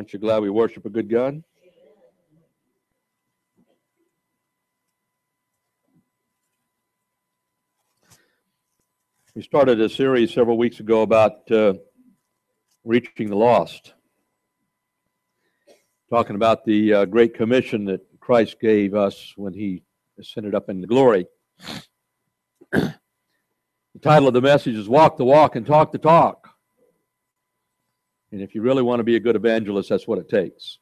Aren't you glad we worship a good God? We started a series several weeks ago about uh, reaching the lost, talking about the uh, great commission that Christ gave us when he ascended up into glory. the title of the message is Walk the Walk and Talk the Talk. And if you really want to be a good evangelist, that's what it takes.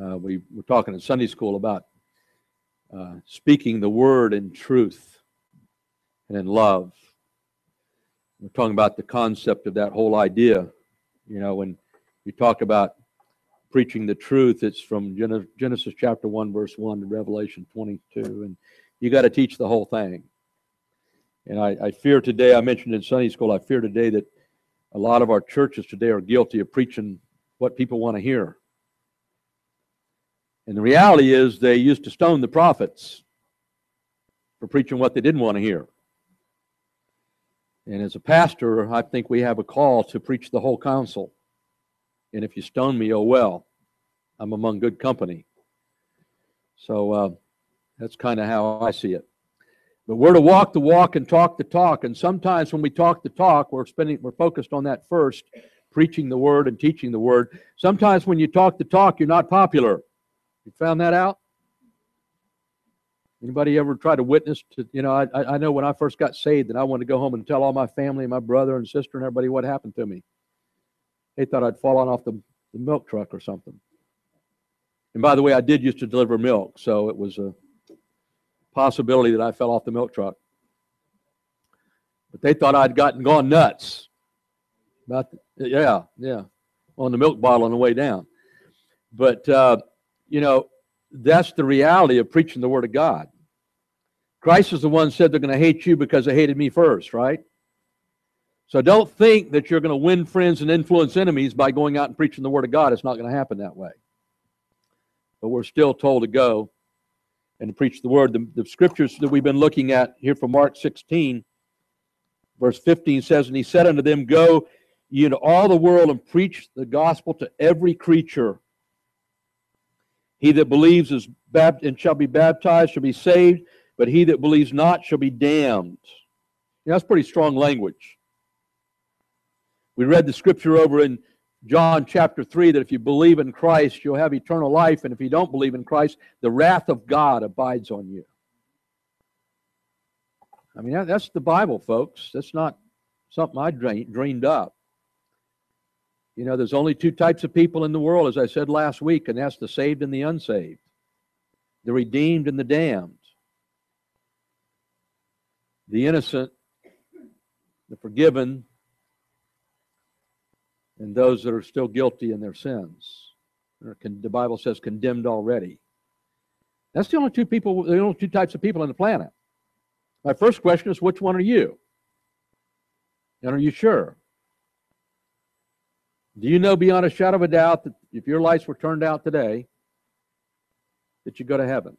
Uh, we were talking in Sunday school about uh, speaking the word in truth and in love. We're talking about the concept of that whole idea. You know, when you talk about preaching the truth, it's from Genesis chapter 1, verse 1 to Revelation 22. And you got to teach the whole thing. And I, I fear today, I mentioned in Sunday school, I fear today that a lot of our churches today are guilty of preaching what people want to hear. And the reality is, they used to stone the prophets for preaching what they didn't want to hear. And as a pastor, I think we have a call to preach the whole counsel. And if you stone me, oh well, I'm among good company. So uh, that's kind of how I see it. But we're to walk the walk and talk the talk. And sometimes when we talk the talk, we're spending we're focused on that first, preaching the word and teaching the word. Sometimes when you talk the talk, you're not popular. You found that out? Anybody ever try to witness to, you know, I, I know when I first got saved and I wanted to go home and tell all my family, and my brother and sister and everybody what happened to me. They thought I'd fallen off the, the milk truck or something. And by the way, I did used to deliver milk, so it was a possibility that I fell off the milk truck. But they thought I'd gotten gone nuts. About the, yeah, yeah, on the milk bottle on the way down. But uh, you know, that's the reality of preaching the Word of God. Christ is the one said they're going to hate you because they hated me first, right? So don't think that you're going to win friends and influence enemies by going out and preaching the Word of God. It's not going to happen that way. But we're still told to go and to preach the word. The, the scriptures that we've been looking at here from Mark 16, verse 15 says, And he said unto them, Go ye into all the world and preach the gospel to every creature. He that believes is bapt- and shall be baptized shall be saved, but he that believes not shall be damned. Yeah, that's pretty strong language. We read the scripture over in John chapter 3 that if you believe in Christ, you'll have eternal life. And if you don't believe in Christ, the wrath of God abides on you. I mean, that's the Bible, folks. That's not something I dreamed up. You know, there's only two types of people in the world, as I said last week, and that's the saved and the unsaved, the redeemed and the damned, the innocent, the forgiven, and those that are still guilty in their sins. the Bible says condemned already. That's the only two people, the only two types of people on the planet. My first question is, which one are you? And are you sure? Do you know beyond a shadow of a doubt that if your lights were turned out today, that you go to heaven?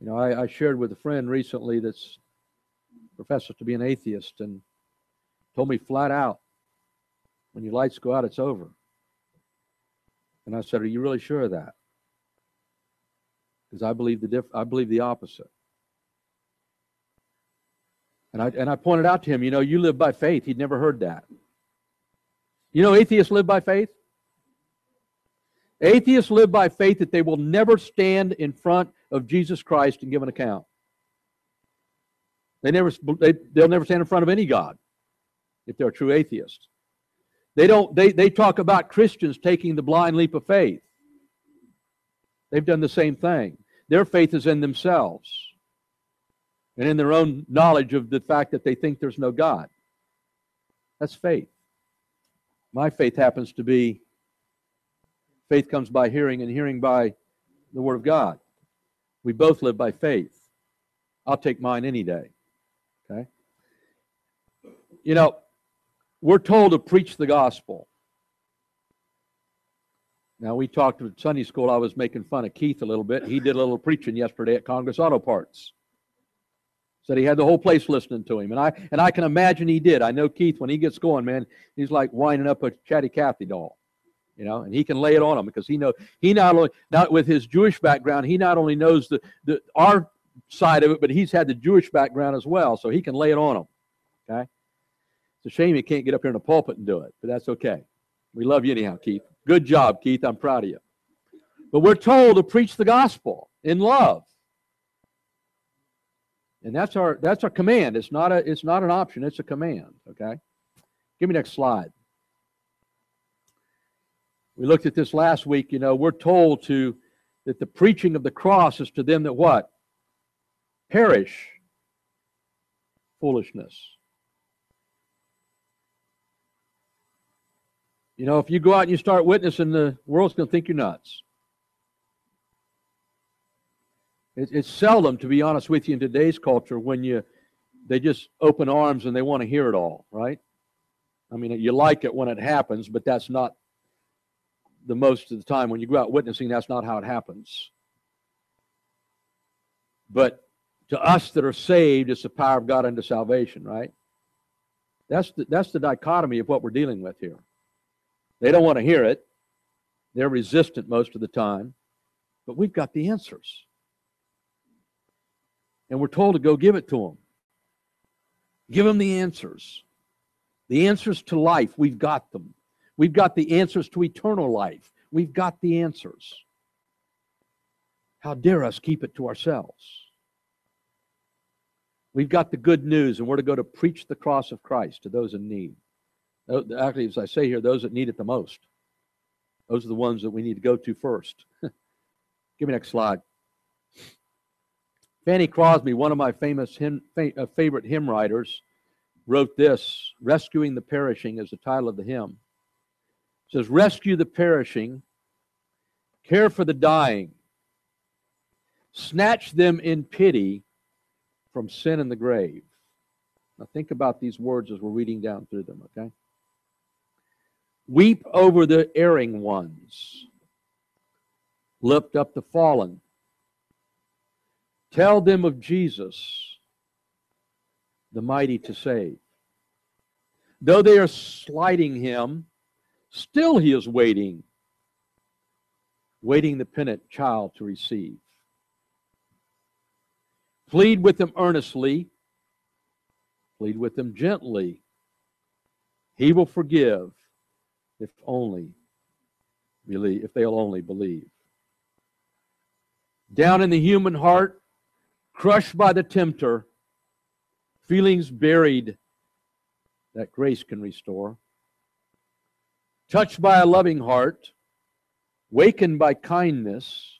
You know, I, I shared with a friend recently that's professes to be an atheist, and told me flat out, when your lights go out, it's over. And I said, Are you really sure of that? Because I believe the diff- I believe the opposite. And I and I pointed out to him, you know, you live by faith. He'd never heard that. You know, atheists live by faith. Atheists live by faith that they will never stand in front of Jesus Christ and give an account. They never they, they'll never stand in front of any God if they're true atheists. They don't they, they talk about Christians taking the blind leap of faith. They've done the same thing. Their faith is in themselves and in their own knowledge of the fact that they think there's no God. That's faith. My faith happens to be faith comes by hearing, and hearing by the Word of God. We both live by faith. I'll take mine any day. Okay? You know, we're told to preach the gospel. Now, we talked at Sunday school. I was making fun of Keith a little bit. He did a little preaching yesterday at Congress Auto Parts. Said he had the whole place listening to him. And I and I can imagine he did. I know Keith, when he gets going, man, he's like winding up a chatty Cathy doll. You know, and he can lay it on them because he know he not only not with his Jewish background, he not only knows the, the our side of it, but he's had the Jewish background as well, so he can lay it on them. Okay? It's a shame he can't get up here in the pulpit and do it, but that's okay. We love you anyhow, Keith. Good job, Keith. I'm proud of you. But we're told to preach the gospel in love. And that's our that's our command. It's not a it's not an option, it's a command. Okay. Give me next slide. We looked at this last week, you know, we're told to that the preaching of the cross is to them that what? Perish foolishness. You know, if you go out and you start witnessing, the world's going to think you're nuts. It, it's seldom, to be honest with you, in today's culture when you they just open arms and they want to hear it all, right? I mean, you like it when it happens, but that's not the most of the time. When you go out witnessing, that's not how it happens. But to us that are saved, it's the power of God unto salvation, right? That's the, that's the dichotomy of what we're dealing with here. They don't want to hear it. They're resistant most of the time. But we've got the answers and we're told to go give it to them. Give them the answers. The answers to life, we've got them. We've got the answers to eternal life. We've got the answers. How dare us keep it to ourselves? We've got the good news, and we're to go to preach the cross of Christ to those in need. Actually, as I say here, those that need it the most. Those are the ones that we need to go to first. Give me next slide. Fanny Crosby, one of my famous hymn, uh, favorite hymn writers, wrote this Rescuing the Perishing is the title of the hymn. It says, Rescue the perishing, care for the dying, snatch them in pity from sin and the grave. Now think about these words as we're reading down through them, okay? Weep over the erring ones, lift up the fallen Tell them of Jesus, the mighty to save. Though they are slighting him, still he is waiting, waiting the penitent child to receive. Plead with them earnestly, plead with them gently. He will forgive if only believe, if they'll only believe. Down in the human heart, crushed by the tempter, feelings buried that grace can restore, touched by a loving heart, wakened by kindness,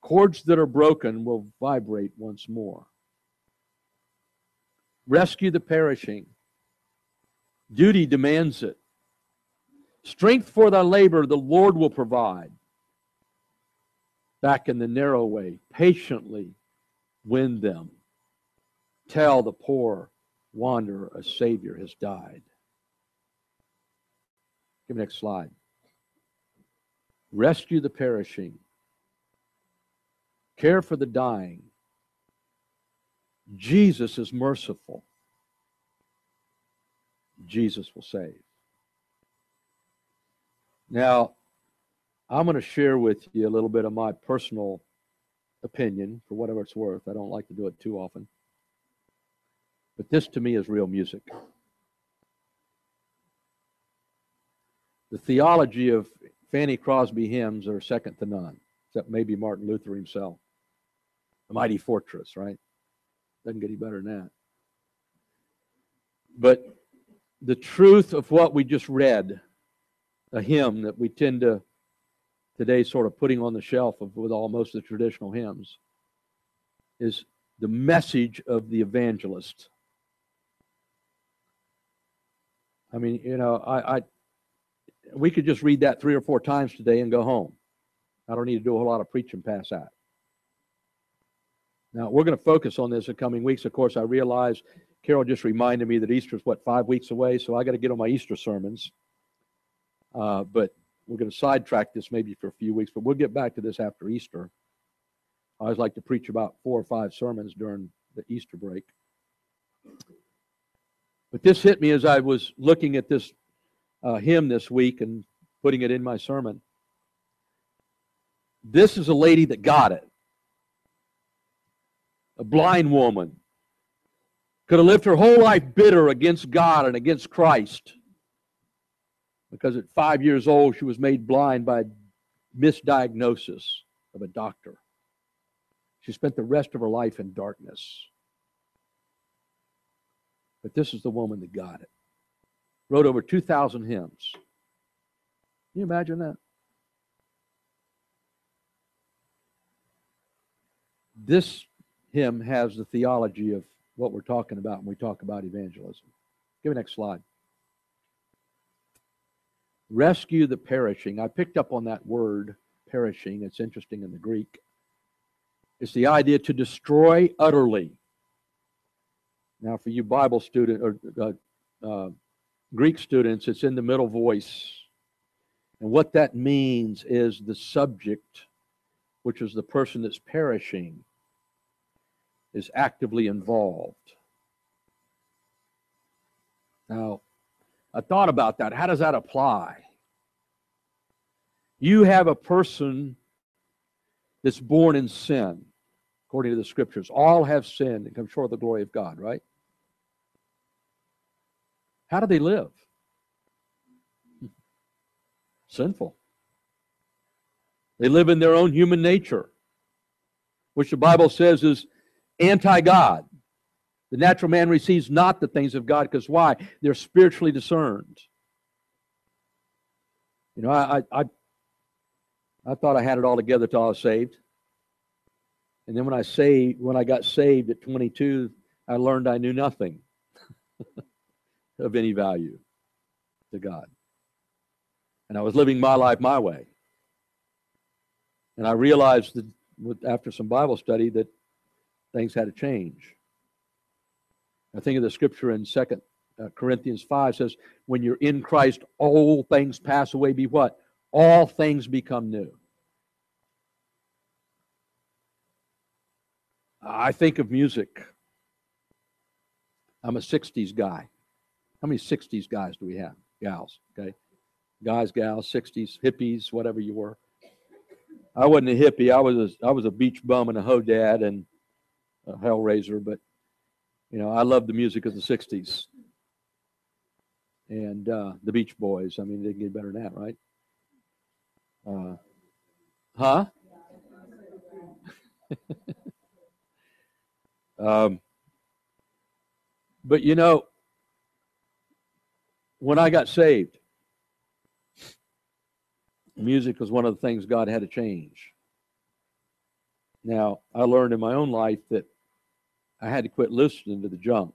chords that are broken will vibrate once more. Rescue the perishing. Duty demands it. Strength for thy labor the Lord will provide. Back in the narrow way, patiently win them. Tell the poor wanderer a Savior has died. Give me next slide. Rescue the perishing. Care for the dying. Jesus is merciful. Jesus will save. Now, I'm going to share with you a little bit of my personal opinion for whatever it's worth. I don't like to do it too often. But this to me is real music. The theology of Fanny Crosby hymns are second to none, except maybe Martin Luther himself. The Mighty Fortress, right? Doesn't get any better than that. But the truth of what we just read, a hymn that we tend to today sort of putting on the shelf of, with all most of the traditional hymns is the message of the evangelist. I mean, you know, I, I we could just read that three or four times today and go home. I don't need to do a whole lot of preaching past that. Now, we're going to focus on this in coming weeks. Of course, I realize Carol just reminded me that Easter is what, five weeks away? So I got to get on my Easter sermons. Uh, but we're going to sidetrack this maybe for a few weeks, but we'll get back to this after Easter. I always like to preach about four or five sermons during the Easter break. But this hit me as I was looking at this uh, hymn this week and putting it in my sermon. This is a lady that got it. A blind woman. Could have lived her whole life bitter against God and against Christ. Because at five years old, she was made blind by misdiagnosis of a doctor. She spent the rest of her life in darkness. But this is the woman that got it. Wrote over 2,000 hymns. Can you imagine that? This hymn has the theology of what we're talking about when we talk about evangelism. Give me next slide. Rescue the perishing. I picked up on that word, perishing. It's interesting in the Greek. It's the idea to destroy utterly. Now, for you Bible student or uh, uh, Greek students, it's in the middle voice. And what that means is the subject, which is the person that's perishing, is actively involved. Now, I thought about that. How does that apply? You have a person that's born in sin, according to the scriptures. All have sinned and come short of the glory of God, right? How do they live? Sinful. They live in their own human nature, which the Bible says is anti God. The natural man receives not the things of God because why? They're spiritually discerned. You know, I, I, I thought I had it all together till I was saved. And then when I saved, when I got saved at 22, I learned I knew nothing of any value to God. And I was living my life my way. And I realized that after some Bible study that things had to change. I think of the scripture in Second uh, Corinthians 5 says, when you're in Christ, all things pass away, be what? All things become new. I think of music. I'm a 60s guy. How many 60s guys do we have? Gals, okay? Guys, gals, 60s, hippies, whatever you were. I wasn't a hippie. I was a, I was a beach bum and a ho dad and a hellraiser, but you know, I love the music of the 60s. And uh, the Beach Boys. I mean, they can get better than that, right? Uh, huh? um, but you know, when I got saved, music was one of the things God had to change. Now, I learned in my own life that I had to quit listening to the junk.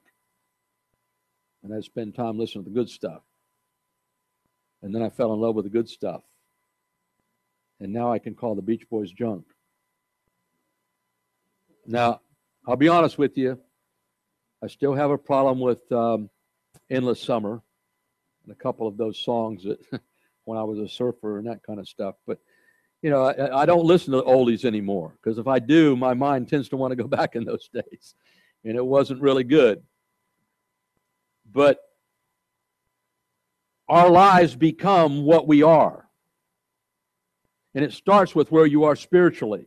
And I spend time listening to the good stuff. And then I fell in love with the good stuff. And now I can call the Beach Boys junk. Now, I'll be honest with you. I still have a problem with um, Endless Summer and a couple of those songs that when I was a surfer and that kind of stuff. But you know, I, I don't listen to oldies anymore because if I do, my mind tends to want to go back in those days, and it wasn't really good. But our lives become what we are, and it starts with where you are spiritually.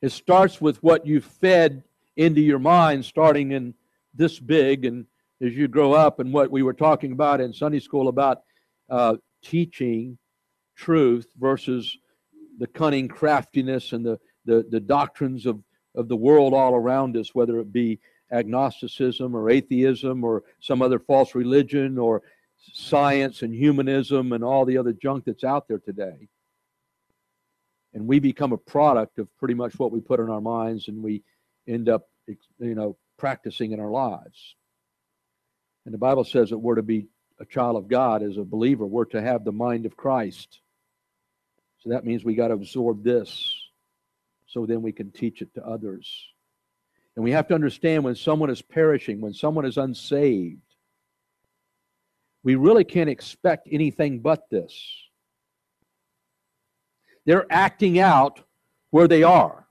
It starts with what you fed into your mind, starting in this big, and as you grow up, and what we were talking about in Sunday school about uh, teaching truth versus the cunning craftiness and the, the, the doctrines of, of the world all around us, whether it be agnosticism or atheism or some other false religion or science and humanism and all the other junk that's out there today. And we become a product of pretty much what we put in our minds and we end up, you know, practicing in our lives. And the Bible says that we're to be a child of God, as a believer, we're to have the mind of Christ. So that means we got to absorb this so then we can teach it to others. And we have to understand when someone is perishing, when someone is unsaved, we really can't expect anything but this. They're acting out where they are.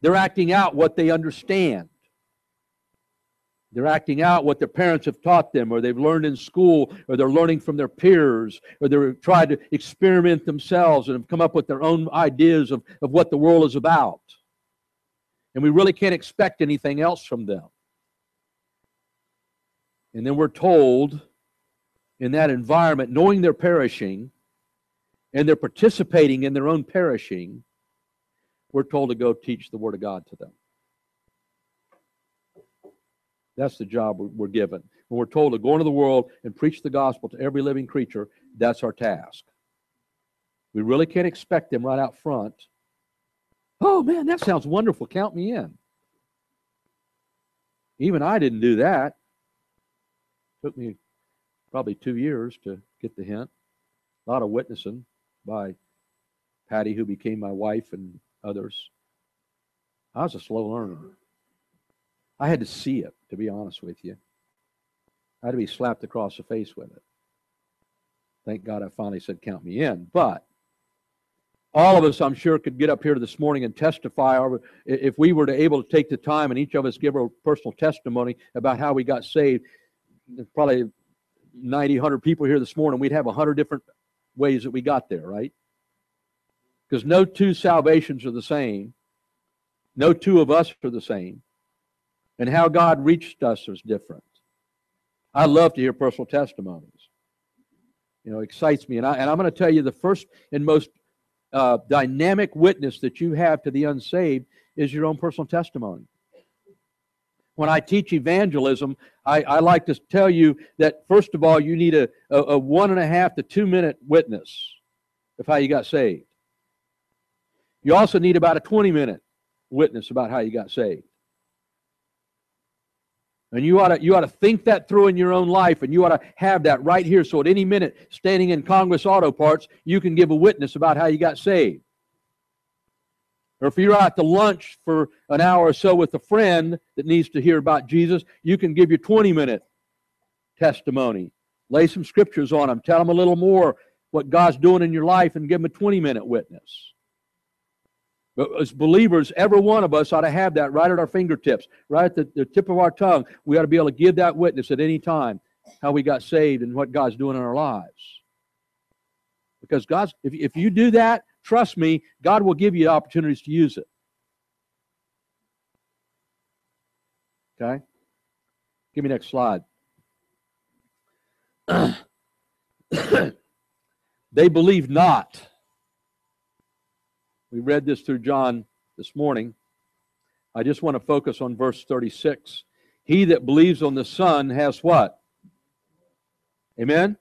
They're acting out what they understand. They're acting out what their parents have taught them, or they've learned in school, or they're learning from their peers, or they're trying to experiment themselves and have come up with their own ideas of, of what the world is about. And we really can't expect anything else from them. And then we're told in that environment, knowing they're perishing and they're participating in their own perishing, we're told to go teach the Word of God to them. That's the job we're given. When we're told to go into the world and preach the gospel to every living creature, that's our task. We really can't expect them right out front. Oh man, that sounds wonderful. Count me in. Even I didn't do that. Took me probably two years to get the hint. A lot of witnessing by Patty, who became my wife, and others. I was a slow learner. I had to see it, to be honest with you. I had to be slapped across the face with it. Thank God I finally said, Count me in. But all of us, I'm sure, could get up here this morning and testify. Or if we were to able to take the time and each of us give our personal testimony about how we got saved, probably 90, 100 people here this morning, we'd have 100 different ways that we got there, right? Because no two salvations are the same. No two of us are the same. And how God reached us is different. I love to hear personal testimonies. You know, excites me. And, I, and I'm going to tell you the first and most uh, dynamic witness that you have to the unsaved is your own personal testimony. When I teach evangelism, I, I like to tell you that, first of all, you need a, a, a one and a half to two minute witness of how you got saved. You also need about a 20 minute witness about how you got saved. And you ought to you ought to think that through in your own life, and you ought to have that right here. So at any minute, standing in Congress Auto Parts, you can give a witness about how you got saved. Or if you're out to lunch for an hour or so with a friend that needs to hear about Jesus, you can give your 20 minute testimony. Lay some scriptures on them. Tell them a little more what God's doing in your life and give them a 20 minute witness. But as believers, every one of us ought to have that right at our fingertips, right at the, the tip of our tongue. We ought to be able to give that witness at any time how we got saved and what God's doing in our lives. Because God's, if, if you do that, trust me, God will give you opportunities to use it. Okay? Give me next slide. they believe not. We read this through John this morning. I just want to focus on verse 36. He that believes on the Son has what? Amen?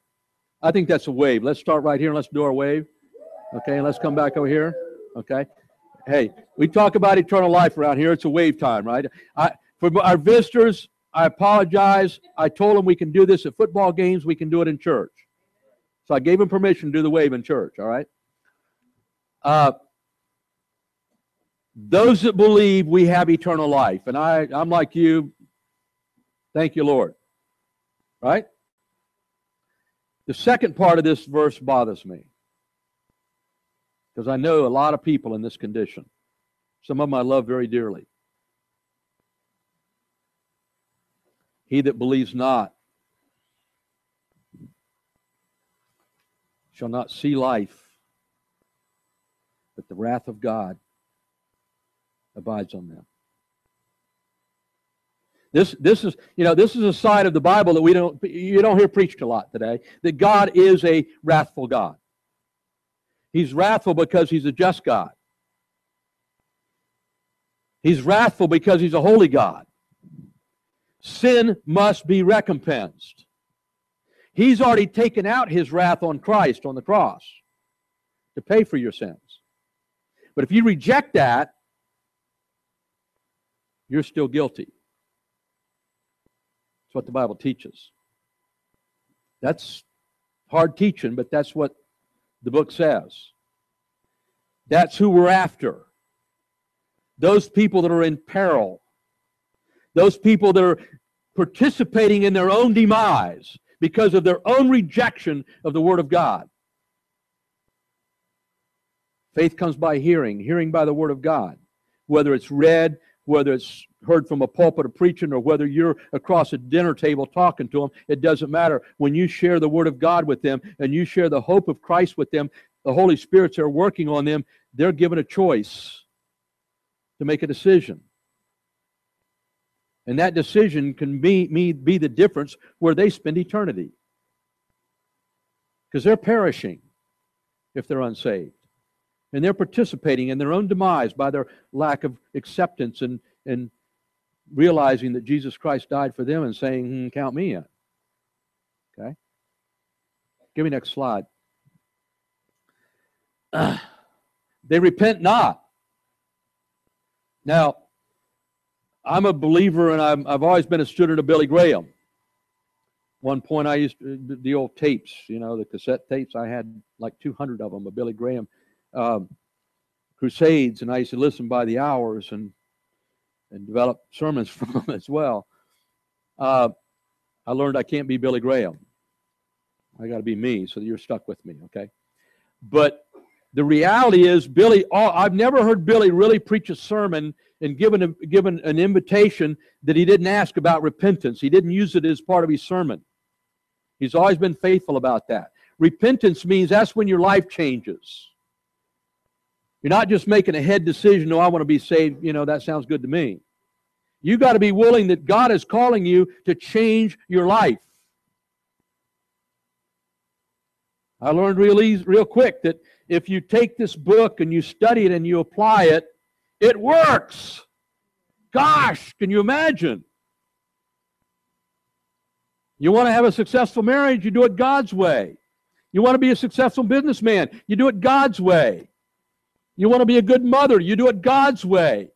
I think that's a wave. Let's start right here and let's do our wave. Okay, and let's come back over here. Okay. Hey, we talk about eternal life around here. It's a wave time, right? I, for our visitors, I apologize. I told them we can do this at football games. We can do it in church. So I gave them permission to do the wave in church, all right? Uh, those that believe we have eternal life. And I, I'm like you. Thank you, Lord. Right? The second part of this verse bothers me because I know a lot of people in this condition. Some of them I love very dearly. He that believes not shall not see life, but the wrath of God abides on them. This, this is, you know, this is a side of the Bible that we don't, you don't hear preached a lot today, that God is a wrathful God. He's wrathful because he's a just God. He's wrathful because he's a holy God. Sin must be recompensed. He's already taken out his wrath on Christ on the cross to pay for your sins. But if you reject that, you're still guilty. That's what the Bible teaches. That's hard teaching, but that's what the book says. That's who we're after. Those people that are in peril. Those people that are participating in their own demise because of their own rejection of the Word of God. Faith comes by hearing, hearing by the Word of God. whether it's read, whether it's heard from a pulpit or preaching, or whether you're across a dinner table talking to them, it doesn't matter. When you share the Word of God with them and you share the hope of Christ with them, the Holy Spirits are working on them. They're given a choice to make a decision. And that decision can be, be the difference where they spend eternity. Because they're perishing if they're unsaved. And they're participating in their own demise by their lack of acceptance and, and realizing that Jesus Christ died for them and saying, hmm, Count me in. Okay? Give me next slide. Uh, they repent not. Now, I'm a believer and i have always been a student of Billy Graham. One point I used to, the old tapes, you know, the cassette tapes, I had like 200 of them of Billy Graham um, crusades, and I used to listen by the hours and and develop sermons from them as well. Uh, I learned I can't be Billy Graham. I got to be me, so you're stuck with me, okay? But the reality is, Billy, I've never heard Billy really preach a sermon and given, a, given an invitation that he didn't ask about repentance. He didn't use it as part of his sermon. He's always been faithful about that. Repentance means that's when your life changes. You're not just making a head decision, no, I want to be saved, you know, that sounds good to me. You got to be willing that God is calling you to change your life. I learned real easy, real quick that if you take this book and you study it and you apply it, it works. Gosh, can you imagine? You want to have a successful marriage, you do it God's way. You want to be a successful businessman, you do it God's way. You want to be a good mother, you do it God's way.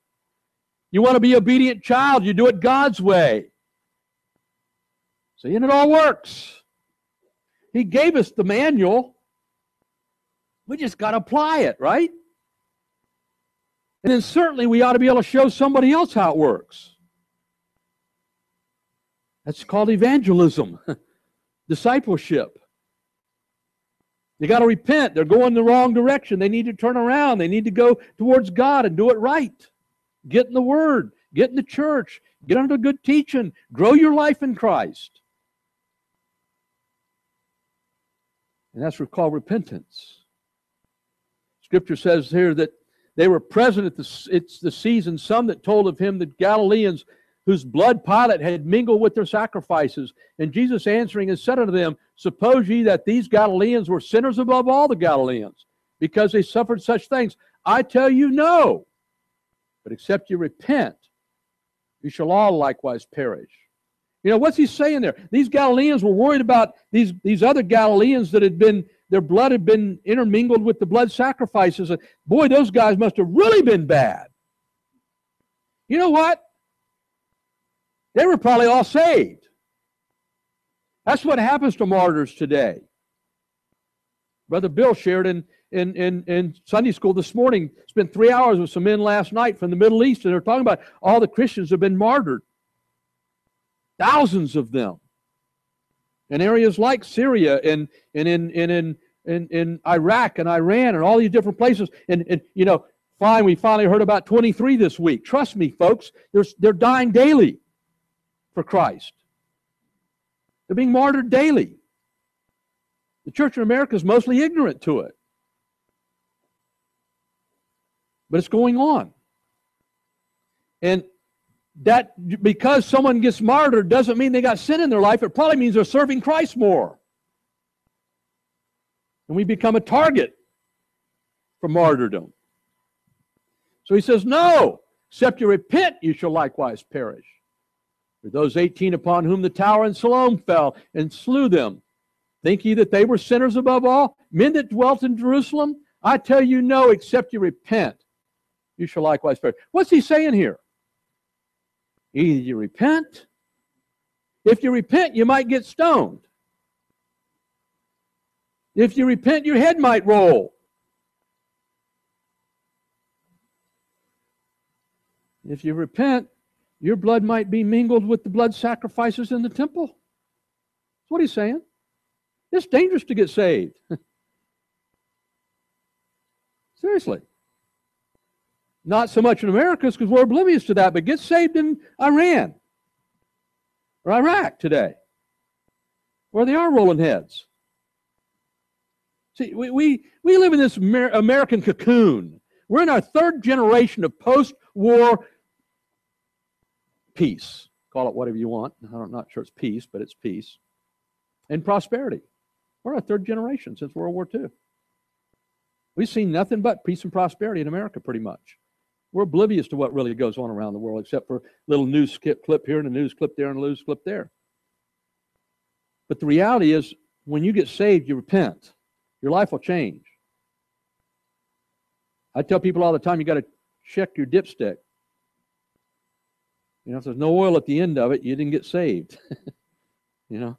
You want to be obedient child, you do it God's way. See, and it all works. He gave us the manual. We just got to apply it, right? And then certainly we ought to be able to show somebody else how it works. That's called evangelism, discipleship. You got to repent. They're going the wrong direction. They need to turn around. They need to go towards God and do it right. Get in the Word, get in the church, get under good teaching, grow your life in Christ. And that's called repentance. Scripture says here that they were present at the, it's the season, some that told of him that Galileans whose blood Pilate had mingled with their sacrifices. And Jesus answering and said unto them, Suppose ye that these Galileans were sinners above all the Galileans, because they suffered such things? I tell you, no. But except you repent, you shall all likewise perish. You know, what's he saying there? These Galileans were worried about these, these other Galileans that had been, their blood had been intermingled with the blood sacrifices. Boy, those guys must have really been bad. You know what? They were probably all saved. That's what happens to martyrs today. Brother Bill shared in, in, in, in Sunday school this morning, spent three hours with some men last night from the Middle East, and they're talking about all the Christians have been martyred. Thousands of them. In areas like Syria and, and in, in, in, in, in Iraq and Iran and all these different places. And, and you know, fine, we finally heard about 23 this week. Trust me, folks, they're, they're dying daily for Christ. They're being martyred daily. The church in America is mostly ignorant to it. But it's going on. And that because someone gets martyred doesn't mean they got sin in their life. It probably means they're serving Christ more. And we become a target for martyrdom. So he says, No, except you repent, you shall likewise perish. For those 18 upon whom the tower in Siloam fell and slew them, think ye that they were sinners above all? Men that dwelt in Jerusalem? I tell you, no, except you repent, you shall likewise perish. What's he saying here? Either you repent. If you repent, you might get stoned. If you repent, your head might roll. If you repent, your blood might be mingled with the blood sacrifices in the temple. That's what he's saying. It's dangerous to get saved. Seriously. Not so much in America because we're oblivious to that, but get saved in Iran or Iraq today, where they are rolling heads. See, we, we, we live in this Amer- American cocoon. We're in our third generation of post war peace. Call it whatever you want. I'm not sure it's peace, but it's peace. And prosperity. We're our third generation since World War II. We've seen nothing but peace and prosperity in America, pretty much. We're oblivious to what really goes on around the world, except for a little news clip here and a news clip there and a news clip there. But the reality is, when you get saved, you repent. Your life will change. I tell people all the time, you got to check your dipstick. You know, if there's no oil at the end of it, you didn't get saved. you know,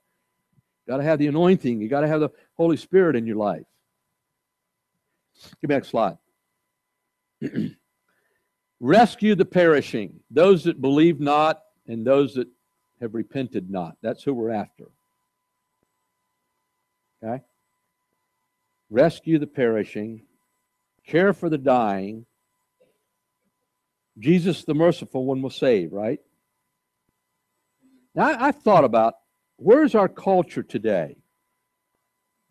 got to have the anointing. You got to have the Holy Spirit in your life. Give me next slide. Rescue the perishing, those that believe not, and those that have repented not. That's who we're after. Okay? Rescue the perishing, care for the dying. Jesus, the merciful one, will save, right? Now, I've thought about where's our culture today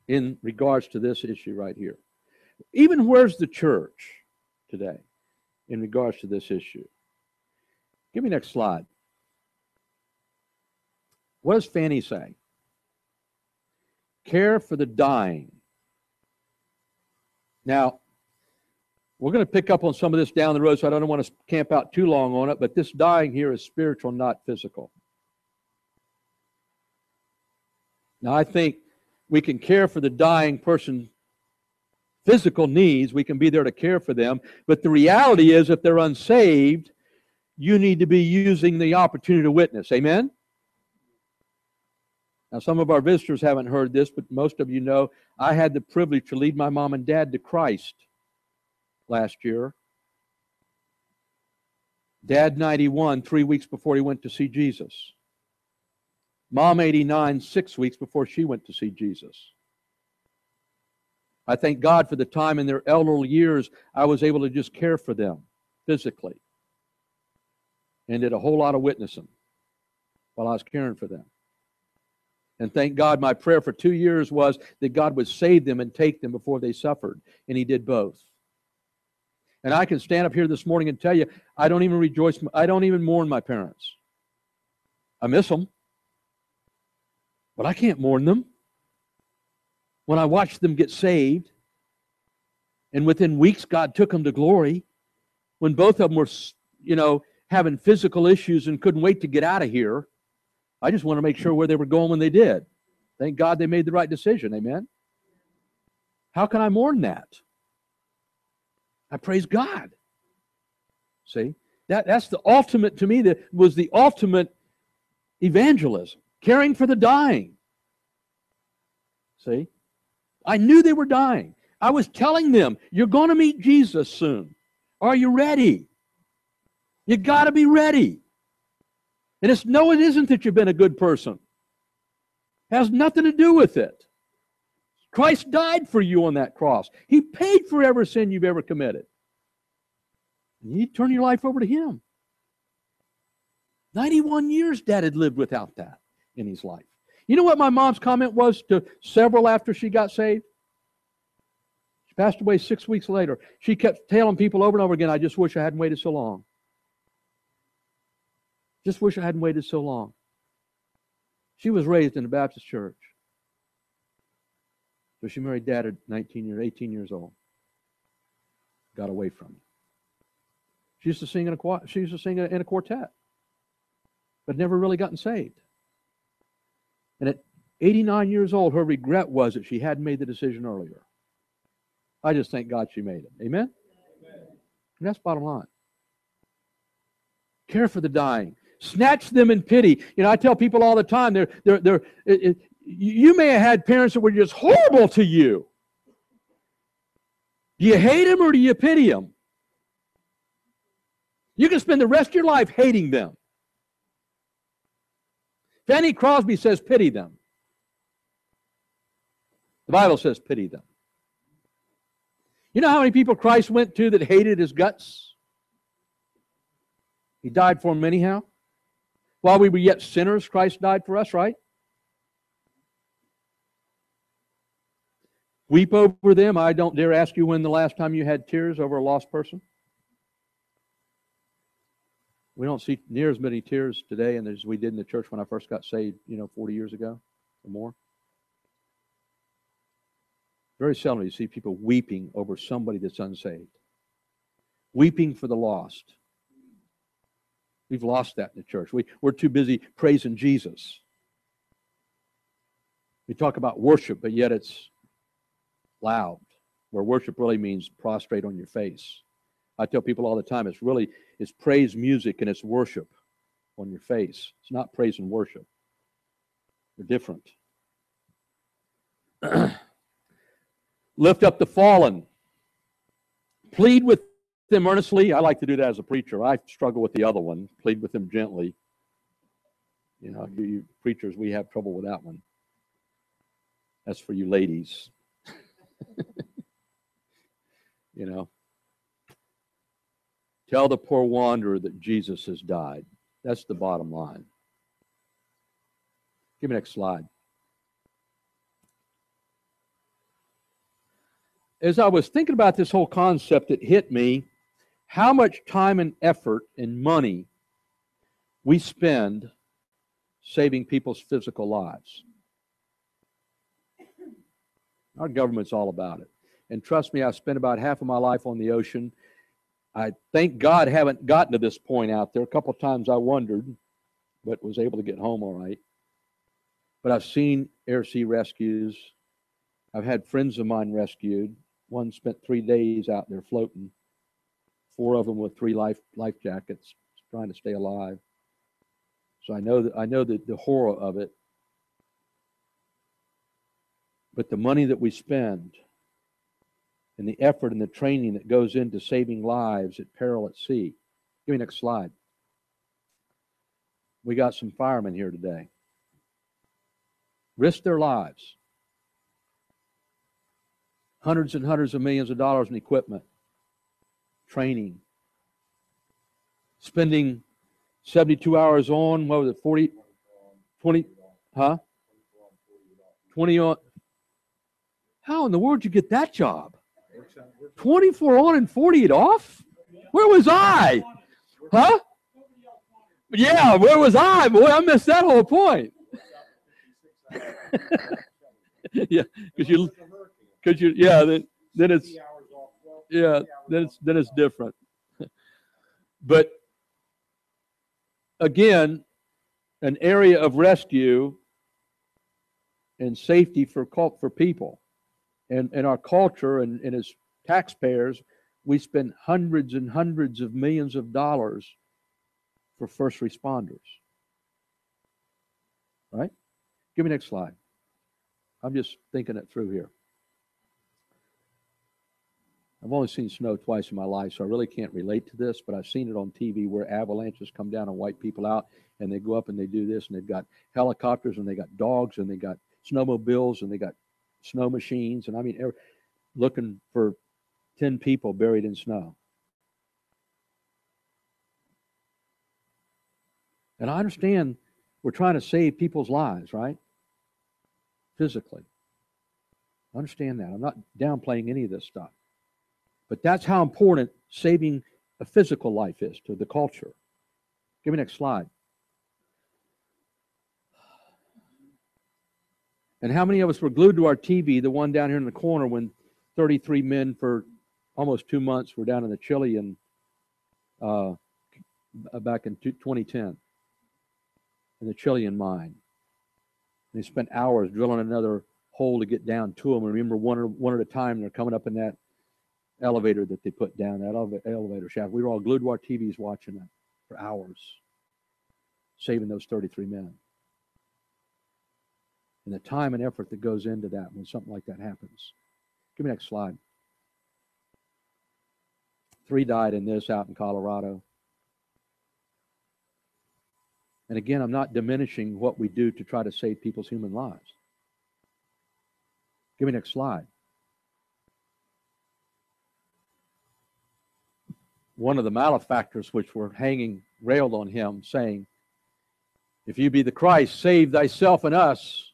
in regards to this issue right here? Even where's the church today in regards to this issue? Give me next slide. What does Fanny say? Care for the dying. Now, we're going to pick up on some of this down the road, so I don't want to camp out too long on it, but this dying here is spiritual, not physical. Now, I think we can care for the dying person physical needs. We can be there to care for them. But the reality is, if they're unsaved, you need to be using the opportunity to witness. Amen? Now, some of our visitors haven't heard this, but most of you know I had the privilege to lead my mom and dad to Christ last year. Dad, 91, three weeks before he went to see Jesus. Mom, 89, six weeks before she went to see Jesus. I thank God for the time in their elderly years I was able to just care for them physically and did a whole lot of witnessing while I was caring for them. And thank God, my prayer for two years was that God would save them and take them before they suffered. And He did both. And I can stand up here this morning and tell you, I don't even rejoice, I don't even mourn my parents. I miss them, but I can't mourn them when I watched them get saved, and within weeks, God took them to glory, when both of them were, you know, having physical issues and couldn't wait to get out of here, I just want to make sure where they were going when they did. Thank God they made the right decision. Amen. How can I mourn that? I praise God. See, that, that's the ultimate, to me, that was the ultimate evangelism, caring for the dying. See, I knew they were dying. I was telling them, you're going to meet Jesus soon. Are you ready? You got to be ready. And it's no, it isn't that you've been a good person. It has nothing to do with it. Christ died for you on that cross. He paid for every sin you've ever committed. And you turn your life over to Him. 91 years Dad had lived without that in his life. You know what my mom's comment was to several after she got saved? She passed away six weeks later. She kept telling people over and over again, I just wish I hadn't waited so long. Just wish I hadn't waited so long. She was raised in a Baptist church. So she married dad at 19 years, 18 years old. Got away from him. She used to sing in a she used to sing in a quartet, but never really gotten saved. And at 89 years old, her regret was that she hadn't made the decision earlier. I just thank God she made it. Amen? And that's bottom line. Care for the dying. Snatch them in pity. You know, I tell people all the time, they're, they're, they're, it, it, you may have had parents that were just horrible to you. Do you hate them or do you pity them? You can spend the rest of your life hating them. Fanny Crosby says, pity them. The Bible says, pity them. You know how many people Christ went to that hated his guts? He died for them anyhow. While we were yet sinners, Christ died for us, right? Weep over them. I don't dare ask you when the last time you had tears over a lost person. We don't see near as many tears today as we did in the church when I first got saved, you know, 40 years ago or more. Very seldom you see people weeping over somebody that's unsaved, weeping for the lost. We've lost that in the church. We, we're too busy praising Jesus. We talk about worship, but yet it's loud, where worship really means prostrate on your face. I tell people all the time it's really it's praise music and it's worship on your face. It's not praise and worship. They're different. Lift up the fallen. Plead with them earnestly. I like to do that as a preacher. I struggle with the other one. Plead with them gently. You know, you, you preachers, we have trouble with that one. That's for you ladies. you know, tell the poor wanderer that Jesus has died. That's the bottom line. Give me next slide. As I was thinking about this whole concept, it hit me how much time and effort and money we spend saving people's physical lives. Our government's all about it. And trust me, I've spent about half of my life on the ocean. I thank God haven't gotten to this point out there. A couple of times I wondered, but was able to get home all right. But I've seen air sea rescues. I've had friends of mine rescued. One spent three days out there floating, four of them with three life life jackets, trying to stay alive. So I know that I know that the horror of it. But the money that we spend and the effort and the training that goes into saving lives at peril at sea. Give me next slide. We got some firemen here today. Risk their lives. Hundreds and hundreds of millions of dollars in equipment, training, spending 72 hours on, what was it, 40, 20, huh? 20 on. How in the world did you get that job? 24 on and 48 off? Where was I? Huh? Yeah, where was I? Boy, I missed that whole point. yeah, because you, because you, yeah, then, then it's, yeah, then it's then it's different. but again, an area of rescue and safety for cult for people, and in our culture and, and as taxpayers, we spend hundreds and hundreds of millions of dollars for first responders. Right? Give me next slide. I'm just thinking it through here. I've only seen snow twice in my life, so I really can't relate to this, but I've seen it on TV where avalanches come down and wipe people out, and they go up and they do this, and they've got helicopters, and they got dogs, and they got snowmobiles, and they got snow machines, and I mean, looking for 10 people buried in snow. And I understand we're trying to save people's lives, right? Physically. I understand that. I'm not downplaying any of this stuff. But that's how important saving a physical life is to the culture. Give me next slide. And how many of us were glued to our TV, the one down here in the corner, when 33 men for almost two months were down in the Chilean uh, back in 2010 in the Chilean mine. They spent hours drilling another hole to get down to them. remember, one, one at a time, they're coming up in that elevator that they put down, that elevator shaft. We were all glued to our TVs watching it for hours, saving those 33 men. And the time and effort that goes into that when something like that happens. Give me next slide. Three died in this out in Colorado. And again, I'm not diminishing what we do to try to save people's human lives. Give me next slide. One of the malefactors which were hanging railed on him, saying, If you be the Christ, save thyself and us.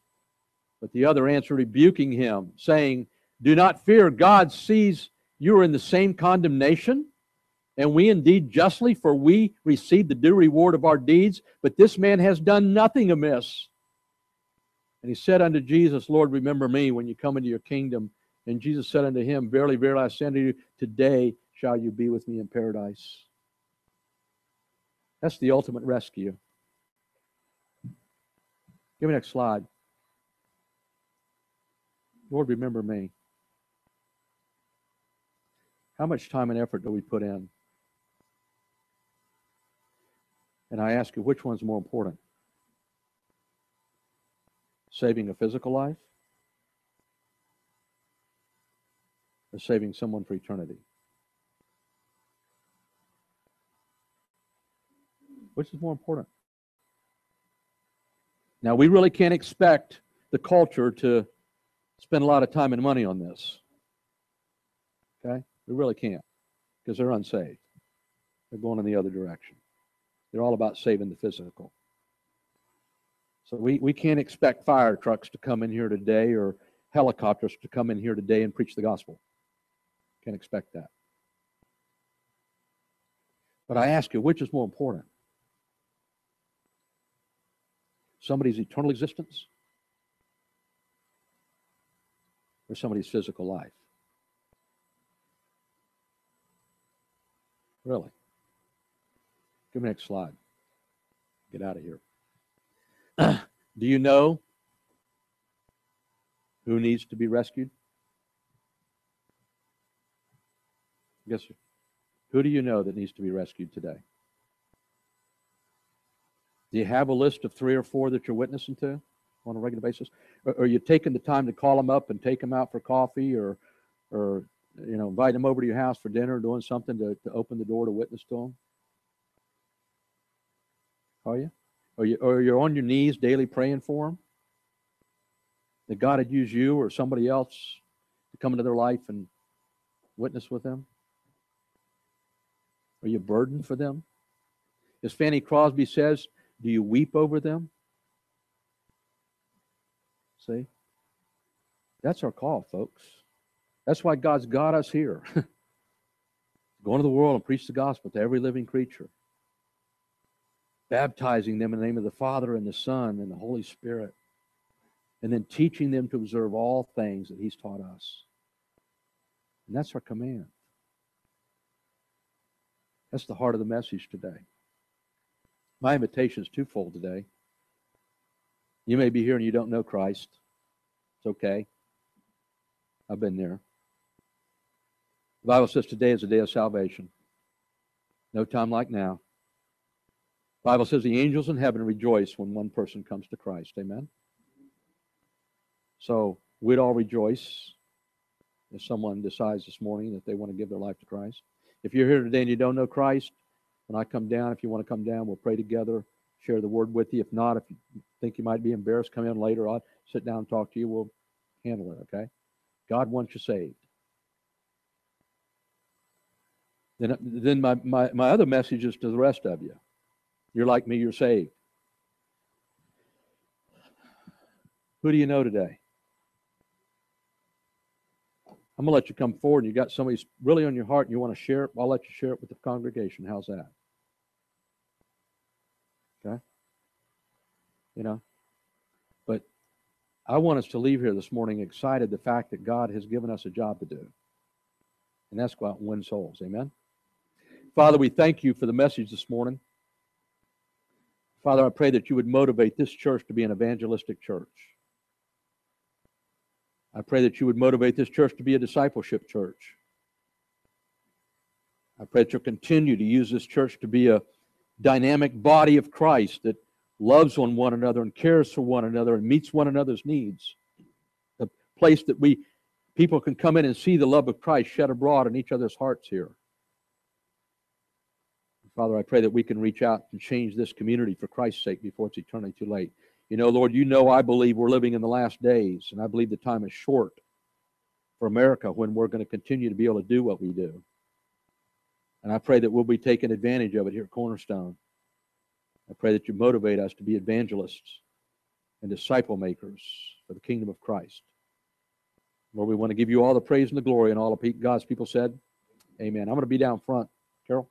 But the other answered, rebuking him, saying, Do not fear, God sees you are in the same condemnation, and we indeed justly, for we receive the due reward of our deeds, but this man has done nothing amiss. And he said unto Jesus, Lord, remember me when you come into your kingdom. And Jesus said unto him, Verily, verily, I say unto you, today shall you be with me in paradise. That's the ultimate rescue. Give me next slide. Lord, remember me. How much time and effort do we put in? And I ask you, which one's more important? Saving a physical life or saving someone for eternity? Which is more important? Now, we really can't expect the culture to spend a lot of time and money on this. Okay? We really can't because they're unsaved. They're going in the other direction. They're all about saving the physical. So we, we can't expect fire trucks to come in here today or helicopters to come in here today and preach the gospel. Can't expect that. But I ask you, which is more important? Somebody's eternal existence or somebody's physical life? Really? Give me next slide. Get out of here. Do you know who needs to be rescued? Yes, sir. Who do you know that needs to be rescued today? Do you have a list of three or four that you're witnessing to on a regular basis? Or are you taking the time to call them up and take them out for coffee or, or you know, invite them over to your house for dinner, doing something to, to open the door to witness to them? Are you? Or, you? or you're on your knees daily praying for them? That God had used you or somebody else to come into their life and witness with them? Are you burdened for them? As Fanny Crosby says, do you weep over them? See? That's our call, folks. That's why God's got us here. Go into the world and preach the gospel to every living creature, baptizing them in the name of the Father and the Son and the Holy Spirit, and then teaching them to observe all things that He's taught us. And that's our command. That's the heart of the message today. My invitation is twofold today. You may be here and you don't know Christ. It's okay. I've been there. The Bible says today is a day of salvation. No time like now. The Bible says the angels in heaven rejoice when one person comes to Christ. Amen. So we'd all rejoice if someone decides this morning that they want to give their life to Christ. If you're here today and you don't know Christ, when I come down, if you want to come down, we'll pray together, share the word with you. If not, if you think you might be embarrassed, come in later. I'll sit down and talk to you. We'll handle it, okay? God wants you saved. Then, then my, my, my other message is to the rest of you. You're like me, you're saved. Who do you know today? I'm going to let you come forward and you got somebody really on your heart and you want to share it. I'll let you share it with the congregation. How's that? Okay? You know? But I want us to leave here this morning excited the fact that God has given us a job to do. And that's out and win souls. Amen? Father, we thank you for the message this morning. Father, I pray that you would motivate this church to be an evangelistic church. I pray that you would motivate this church to be a discipleship church. I pray that you'll continue to use this church to be a dynamic body of Christ that loves on one another and cares for one another and meets one another's needs. A place that we people can come in and see the love of Christ shed abroad in each other's hearts here. Father, I pray that we can reach out and change this community for Christ's sake before it's eternally too late. You know, Lord, you know I believe we're living in the last days, and I believe the time is short for America when we're going to continue to be able to do what we do. And I pray that we'll be taking advantage of it here at Cornerstone. I pray that you motivate us to be evangelists and disciple makers for the kingdom of Christ. Lord, we want to give you all the praise and the glory, and all of God's people said, Amen. I'm going to be down front. Carol?